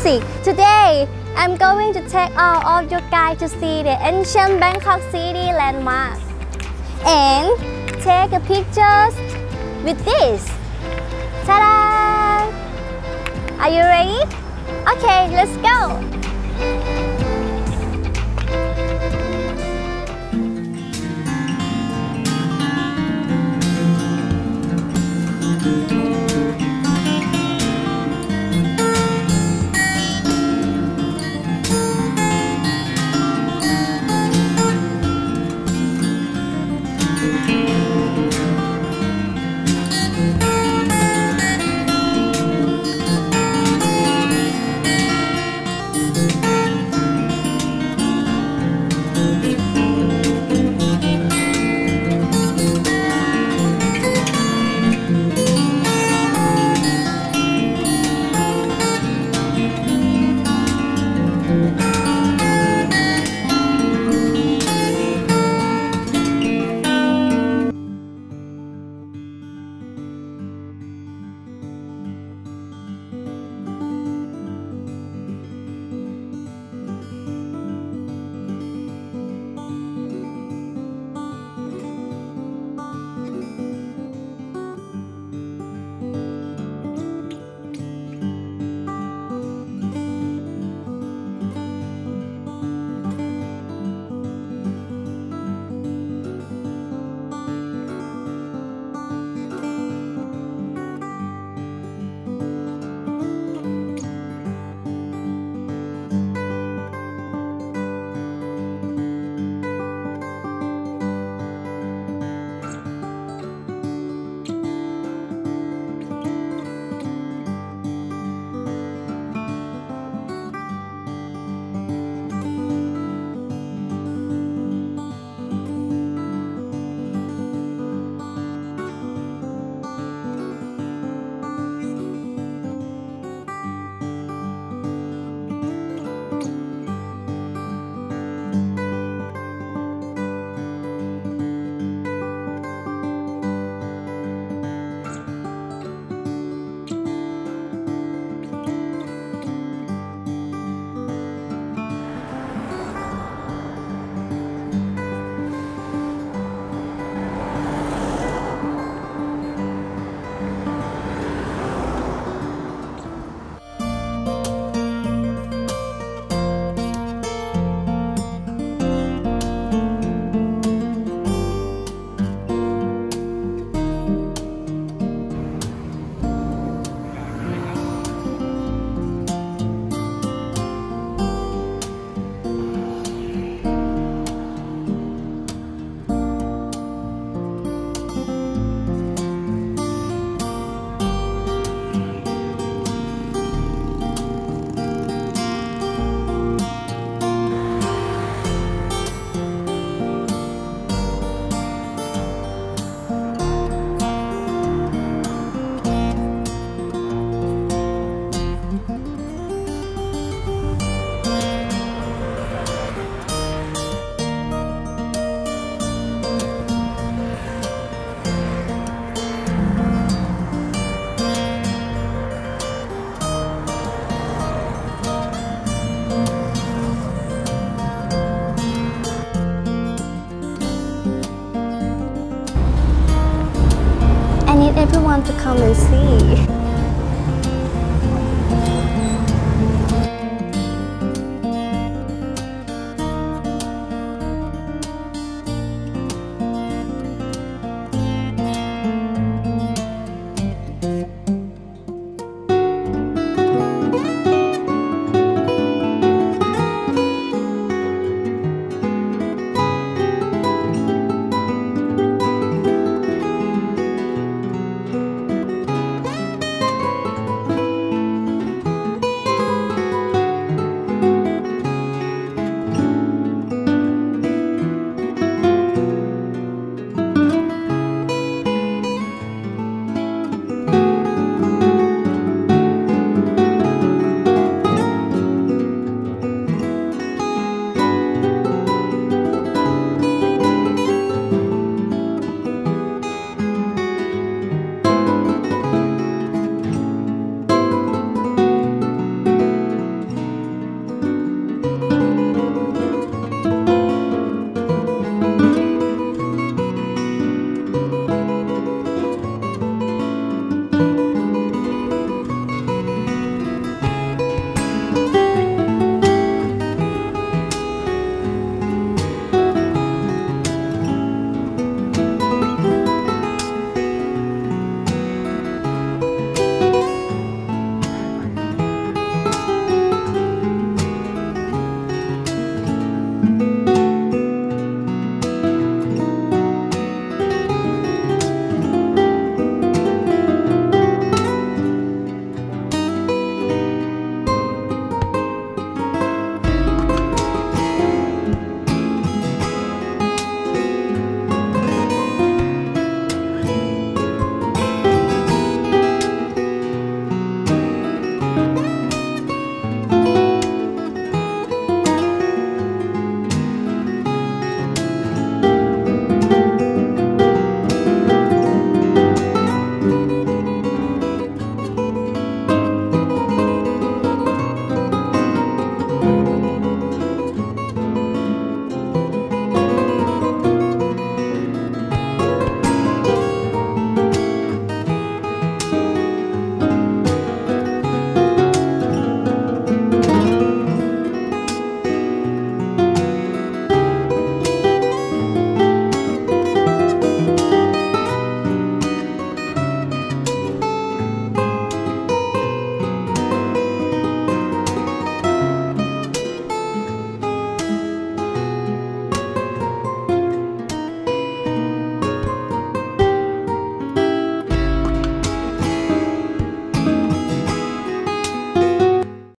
Today, I'm going to take all of you guys to see the ancient Bangkok city landmark and take a pictures with this. Ta-da! Are you ready? Okay, let's go. I need everyone to come and see.